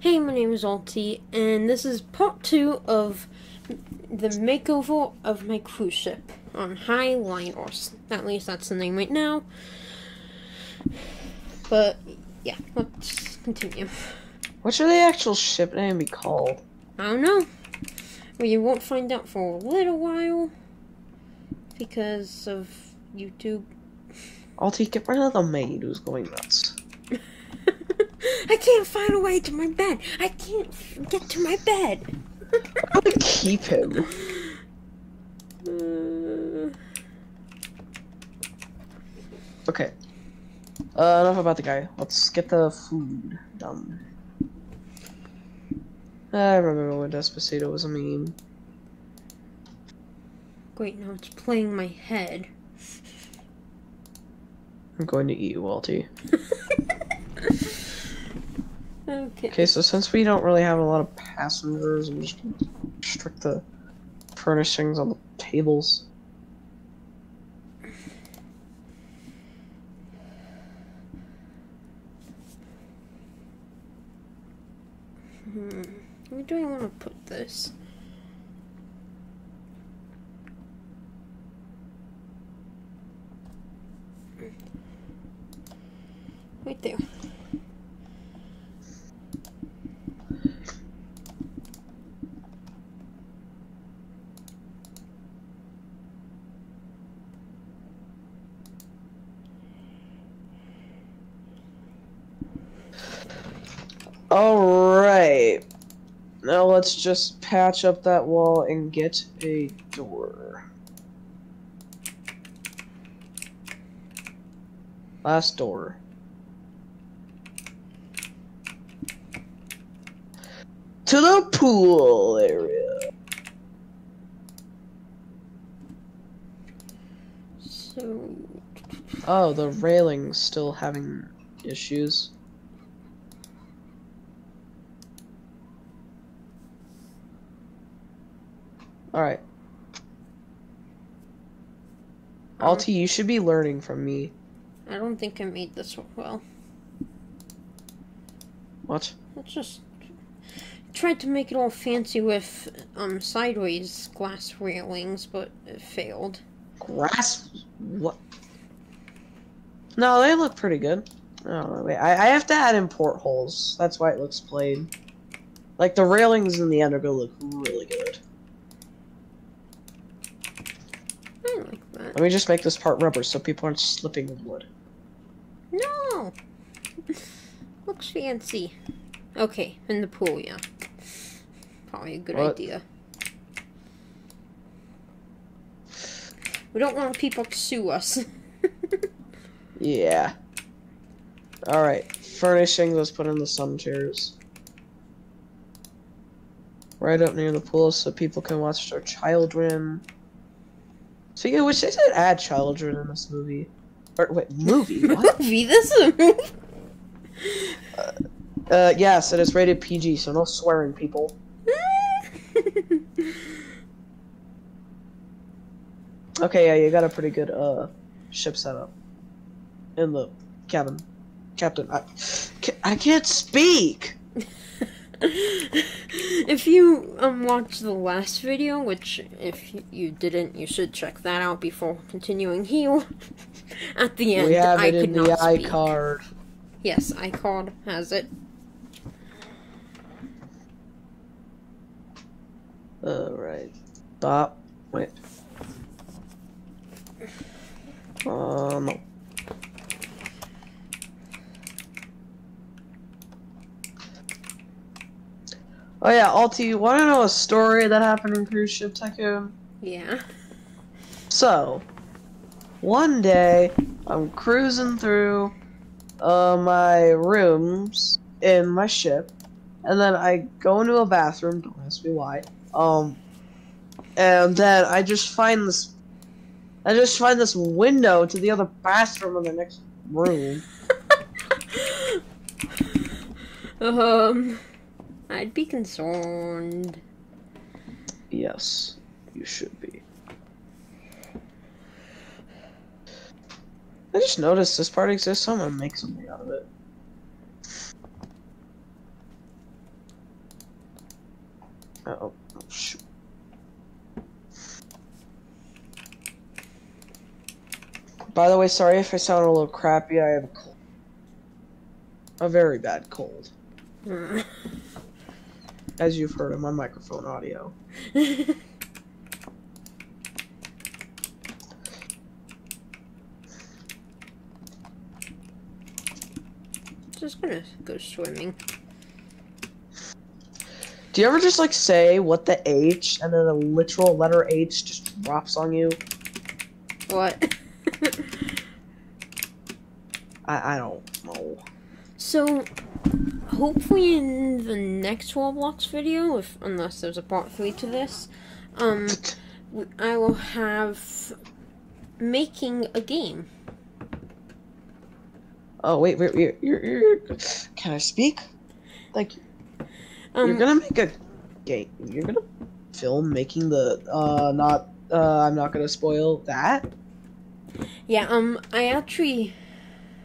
Hey, my name is Altie, and this is part two of the makeover of my cruise ship on High Liners. At least that's the name right now. But yeah, let's continue. What should the actual ship name be called? I don't know. Well, you won't find out for a little while because of YouTube. Altie, get rid of the maid who's going nuts. I can't find a way to my bed. I can't get to my bed. I'm gonna keep him. Uh, Okay. Uh, enough about the guy. Let's get the food done. I remember when Despacito was a meme. Wait, now it's playing my head. I'm going to eat you, Altie. Okay. Okay, so since we don't really have a lot of passengers, I'm just gonna restrict the furnishings on the tables. Hmm. Where do I want to put this? Right there. Alright. Now let's just patch up that wall and get a door. Last door. To the pool area. So, Oh, the railing's still having issues. Alright. Altie, you should be learning from me. I don't think I made this one well. What? Let's just tried to make it all fancy with um sideways glass railings, but it failed. Grass? What? No, they look pretty good. Oh, wait. I, I have to add in portholes. That's why it looks plain. Like, the railings in the end are gonna look really good. I like that. Let me just make this part rubber so people aren't slipping in wood. No! Looks fancy. Okay, in the pool, yeah. Probably a good What? idea. We don't want people to sue us. Yeah. Alright. Furnishing, let's put in the sun chairs. Right up near the pool so people can watch their children. Speaking of which, they did add children in this movie. Or, wait, movie? What? movie? This is a movie? uh, yes, it is rated PG, so no swearing, people. Okay, yeah, you got a pretty good, uh, ship setup. In the cabin. Captain, I, ca- I can't speak! if you um watched the last video, which if you didn't, you should check that out before continuing here. At the end, we have I it could in the speak. Yes, iCard has it. Alright. Stop. Wait. Uh, Oh yeah, Altie, you wanna know a story that happened in Cruise Ship Tycoon? Yeah. So, one day, I'm cruising through uh, my rooms in my ship, and then I go into a bathroom, don't ask me why, um, and then I just find this, I just find this window to the other bathroom in the next room. um, I'd be concerned. Yes, you should be. I just noticed this part exists, so I'm gonna make something out of it. Uh oh. By the way, sorry if I sound a little crappy, I have a cold. A very bad cold. Uh, as you've heard in my microphone audio. Just gonna go swimming. Do you ever just like say what the H and then the literal letter H just drops on you? What? I, I don't know. so, hopefully in the next Roblox video, if unless there's a part three to this, um, I will have making a game. Oh wait, wait, wait you're, you're, you're, can I speak? Like Um, you're gonna make a game. You're gonna film making the uh not uh I'm not gonna spoil that. Yeah, um, I actually,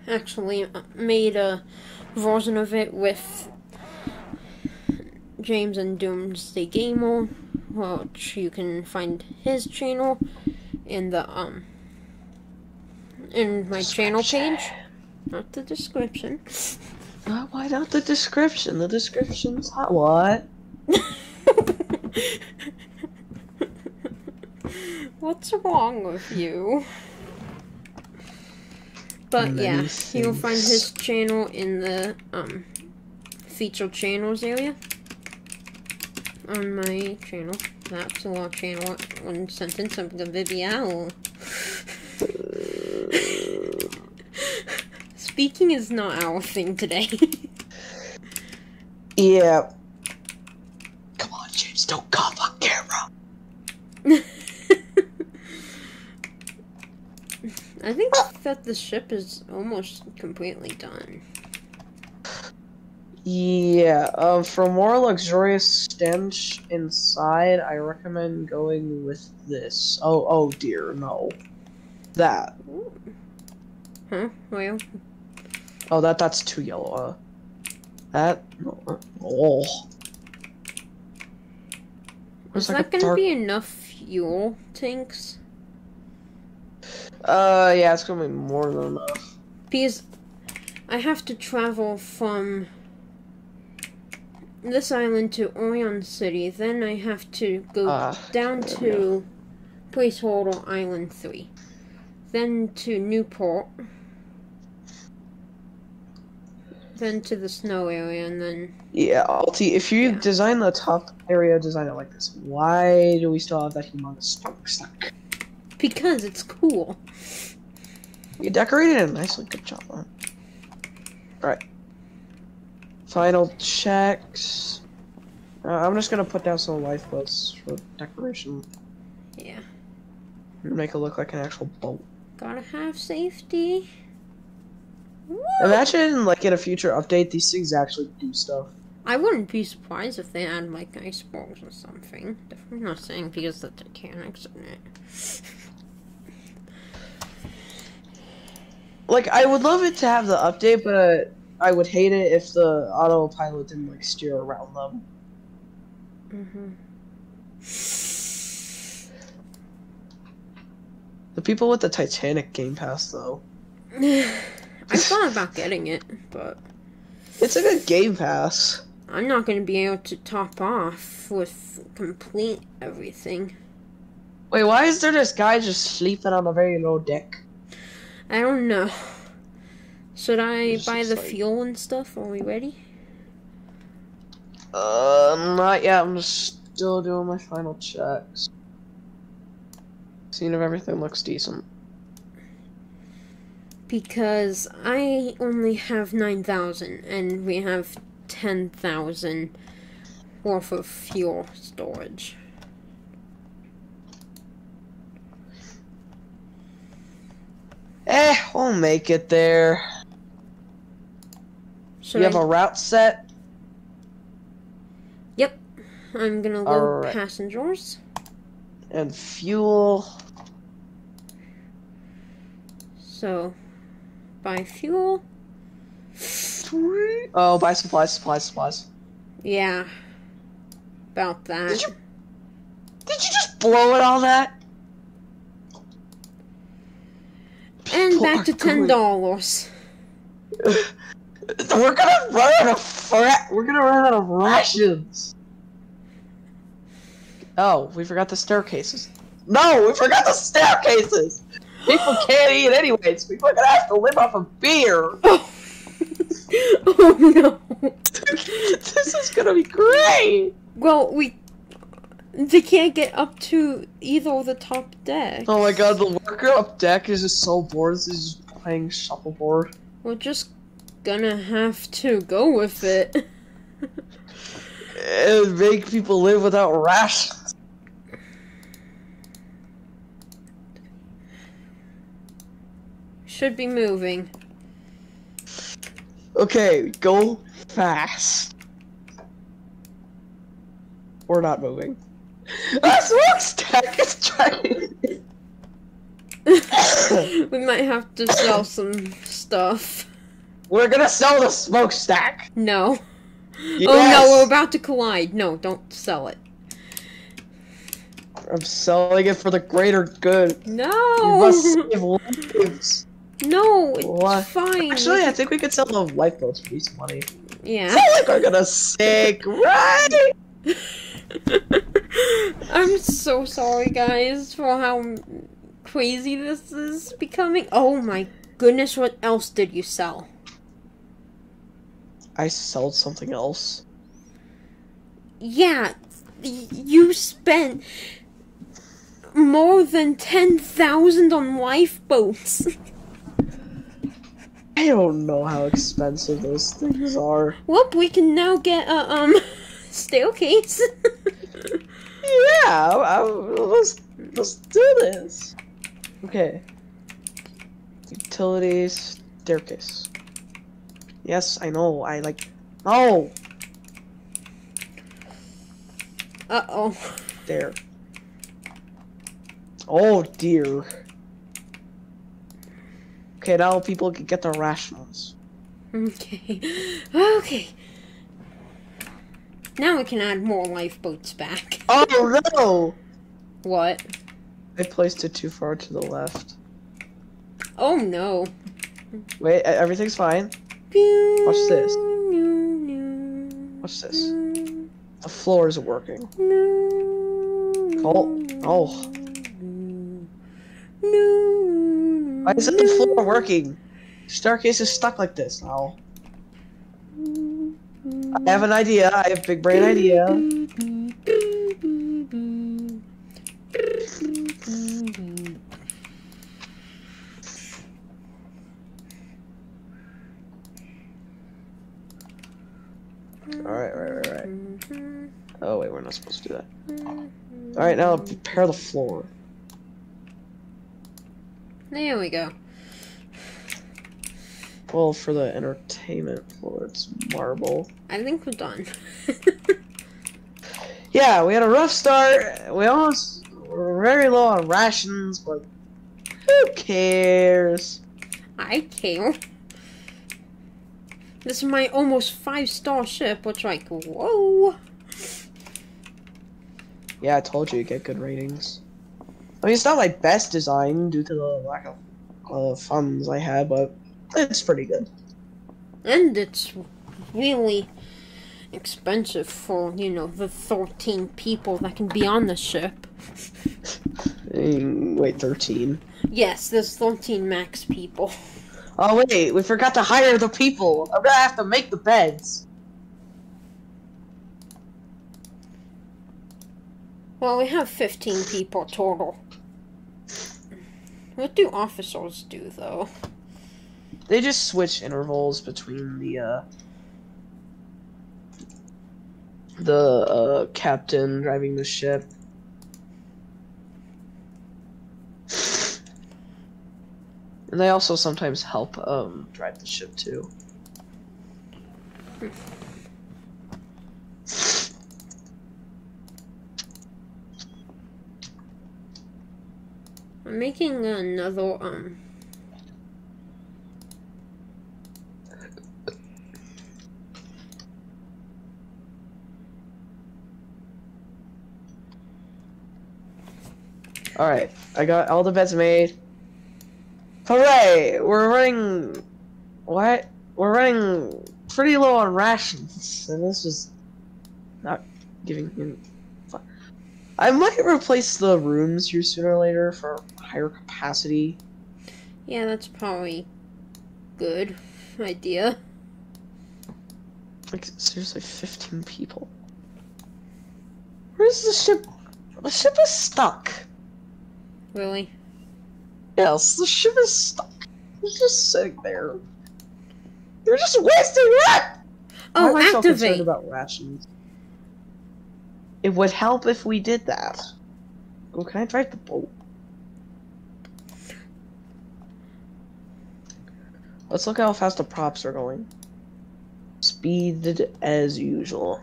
actually uh, made a version of it with James and Doomsday Gamer, which you can find his channel in the, um, in my channel page. Not the description. Uh, why not the description? The description's hot. What? What's wrong with you? But Many yeah, you'll find his channel in the um featured channels area on my channel. That's our channel. One sentence of the video. Speaking is not our thing today. Yeah. Come on, James, don't cough on camera. I think that the ship is almost completely done. Yeah, um, for more luxurious stench inside, I recommend going with this. Oh, oh dear, no. That. Huh? Well, Oh, that that's too yellow. Uh, that. Oh. is like that gonna dark- be enough fuel tanks? Uh, yeah, it's gonna be more than enough. Because I have to travel from this island to Orion City, then I have to go Ah, down to Placeholder Island 3, then to Newport, then to the snow area, and then. Yeah, Altie, if you Yeah. design the top area, design it like this. Why do we still have that humongous smokestack? Because it's cool. You decorated it nicely. Good job, man. Alright. Final checks. Uh, I'm just gonna put down some lifeboats for decoration. Yeah. Make it look like an actual boat. Gotta have safety. Woo! Imagine, like, in a future update, these things actually do stuff. I wouldn't be surprised if they had like icebergs or something. Definitely not saying because the Titanic's in it. Like, I would love it to have the update, but I would hate it if the autopilot didn't, like, steer around them. Mm-hmm. The people with the Titanic Game Pass, though. I thought about getting it, but It's a good Game Pass. I'm not going to be able to top off with complete everything. Wait, why is there this guy just sleeping on a very low deck? I don't know. Should I buy the like- fuel and stuff? Are we ready? Uh, not yet. I'm still doing my final checks. Seeing if everything looks decent. Because I only have 9,000 and we have 10,000 worth of fuel storage. Eh, we'll make it there. Should you have a route set? Yep. I'm gonna load Alright. passengers. And fuel. So, buy fuel. Oh, buy supplies, supplies, supplies. Yeah. About that. Did you Did you just blow it all that? And back to ten dollars. We're gonna run out of we're gonna run out of rations. Oh, we forgot the staircases. No, we forgot the staircases. People can't eat anyways. People are gonna have to live off of beer. Oh, oh no. this is gonna be great. Well, we they can't get up to either of the top deck. Oh my god, the worker up deck is just so bored. This is just playing shuffleboard. We're just gonna have to go with it. It would make people live without rations. Should be moving. Okay, go fast. We're not moving. A smokestack is trying. we might have to sell some stuff. We're gonna sell the smokestack. No. Yes. Oh no, we're about to collide. No, don't sell it. I'm selling it for the greater good. No. must save lives. No, it's What? fine. Actually, I think we could sell the lifeboats for some money. Yeah. feel like we're gonna sink, right? I'm so sorry, guys, for how crazy this is becoming. Oh my goodness, what else did you sell? I sold something else. Yeah, you spent more than 10,000 on lifeboats. I don't know how expensive those things are. Whoop, we can now get a, um, staircase. Yeah, I, I, let's let's do this. Okay. Utilities, staircase. Yes, I know. I like. No, Uh-oh. there. Oh dear. Okay, now people can get their rationals. Okay. Okay. Now we can add more lifeboats back. Oh no! What? I placed it too far to the left. Oh no. Wait, everything's fine. Watch this. Watch What's this? The floor isn't working. Oh, oh. Why isn't the floor working? Staircase is stuck like this now. I have an idea. I have a big brain idea. Alright, right, right, right. Oh, wait, we're not supposed to do that. Alright, now prepare the floor. There we go. Well, for the entertainment floor, it's marble. I think we're done. Yeah, we had a rough start. We almost were very low on rations, but who cares? I care. This is my almost five star ship, which like whoa. Yeah, I told you you get good ratings. I mean, it's not my best design due to the lack of uh, funds I had, but it's pretty good. And it's really expensive for, you know, the 13 people that can be on the ship. Wait, 13. Yes, there's 13 max people. Oh, wait, we forgot to hire the people. I'm gonna have to make the beds. Well, we have 15 people total. What do officers do, though? They just switch intervals between the, uh, the, uh, captain driving the ship. And they also sometimes help, um, drive the ship too. I'm making another, um... Alright, I got all the beds made. Hooray! We're running. What? We're running pretty low on rations, and this is not giving him. I might replace the rooms here sooner or later for higher capacity. Yeah, that's probably good idea. Like seriously, fifteen people. Where's the ship? The ship is stuck. Really? Yes, the ship is stuck. It's just sitting there. They're just wasting it. Oh, Why am I so concerned about rations? It would help if we did that. Oh, can I drive the boat? Let's look how fast the props are going. Speed as usual.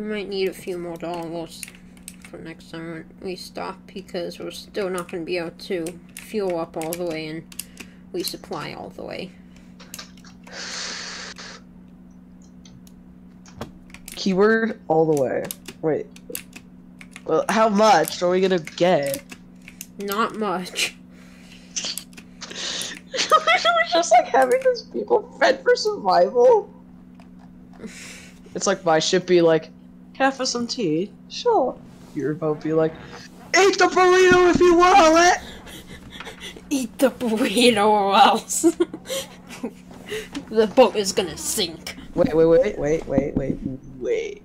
We might need a few more dollars for next time we stop because we're still not going to be able to fuel up all the way and resupply all the way. Keyword all the way. Wait. Well, how much are we gonna get? Not much. We're just like having these people fed for survival. It's like my ship be like, half of some tea? Sure. Your boat be like, eat the burrito if you want it! Eat the burrito or else the boat is gonna sink. Wait, wait, wait, wait, wait, wait, wait.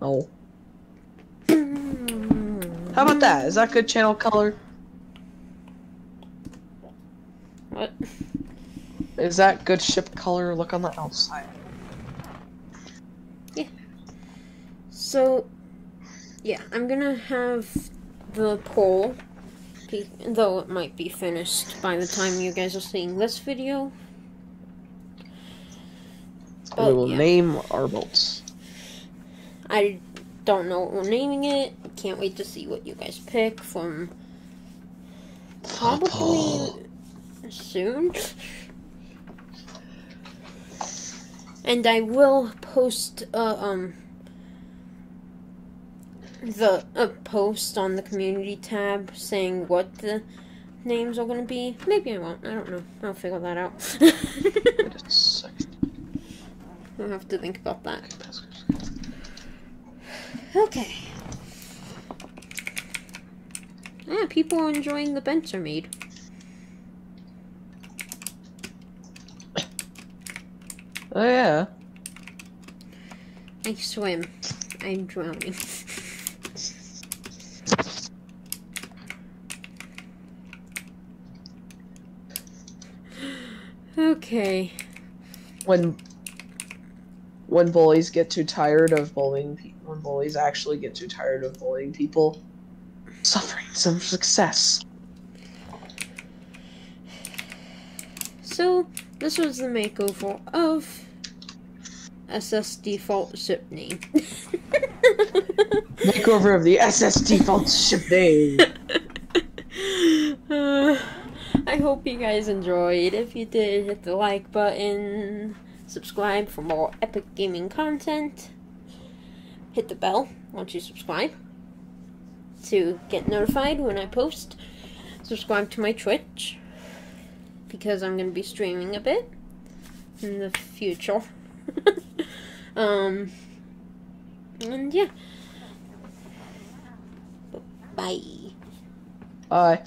Oh. How about that? Is that good channel color? What? Is that good ship color? Look on the outside. Yeah. So, yeah, I'm gonna have the poll, though it might be finished by the time you guys are seeing this video. we will yeah. name our boats. I don't know what we're naming it. Can't wait to see what you guys pick from probably soon. And I will post uh, um the a post on the community tab saying what the names are gonna be. Maybe I won't. I don't know. I'll figure that out. Wait a second. I'll have to think about that. Okay. Yeah, people are enjoying the Benzer mead. Oh yeah. I swim. I'm drowning. okay. When when bullies get too tired of bullying people, when bullies actually get too tired of bullying people, suffering some success. So, this was the makeover of SS default ship name. Makeover of the SS default ship name. Uh, I hope you guys enjoyed. If you did, hit the like button, subscribe for more epic gaming content, hit the bell once you subscribe to get notified when I post. Subscribe to my Twitch because I'm going to be streaming a bit in the future. um, and yeah. Bye. Bye.